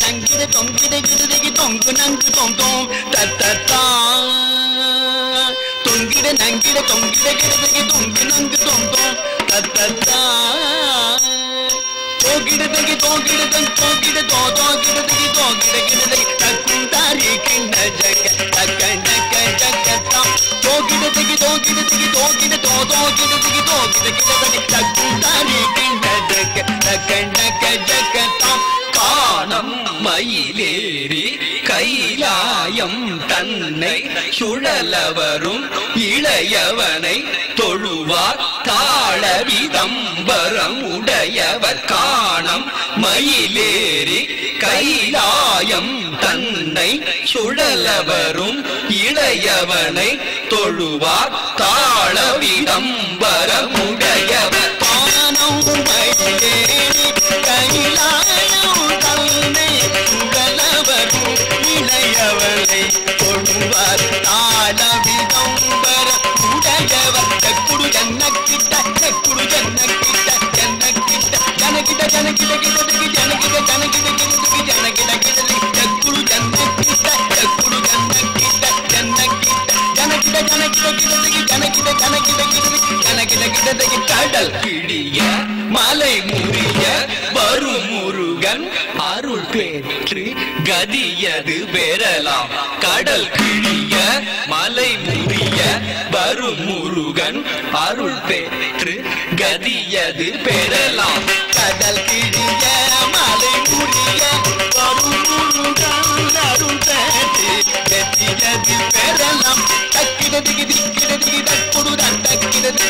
நங்கிது தொங்கிது தொங்கிட தொங்கு நங்கு தொங்கும். தத்தத்தா தொங்கிட நங்கிட தொங்கிட கிடுதகி தொங்கு நங்கு தொங்கும். தத்தத்தா தோகிடதகி தோகிடதன் தோகிடு தோ தோகிடதகி தோகிட கிடதகி தக்கும் தாரி கிண்ண ஜக தக்க நக்க ஜக்கத்தாம் தோகிடதகி தோகிடதகி தோகிடு தோ தோகிடதகி தோகிட கிடதகி தக்கும் தாரி கிண்ண ஜக தக்க நக்க ஜக்கத்தா தம் தன்னை சுழலவரும் இளையவனை தொழுவார் தாழவிதம் விதம்பரம் உடையவர் காணம் மயிலேறி கைலாயம் தன்னை சுழலவரும் இளையவனை தொழுவார் தாழவிதம் வரமுடையவர் ஜனகிட கிடதுக்கு ஜனகிட ஜனகிட கிடதுக்கு ஜனகிட கிடதுக்கு செக்குடு ஜன்னக்கிட்ட செக்குடு ஜன்னக்கிட்ட ஜன்னக்கிட்ட ஜனகிட ஜனகிட கிடதுக்கு ஜனகிட ஜனகிட கிடதுக்கு ஜனகிட கிடதுக்கு கடல் கிழிய மலை முறிய வரும் முருகன் அருள் பெற்று கதியது பெறலாம். கடல் கிழிய மலை முறிய வரும் முருகன் அருள் பெற்று கதியது பெறலாம். கடல் கிழிய மலை முடிய வரும் முருகன் அருள் பெற்று கதியது பெறலாம். தக்கிடதுக்கு திக்கிடதுக்கு தக்குடு தக்கிடதுக்கு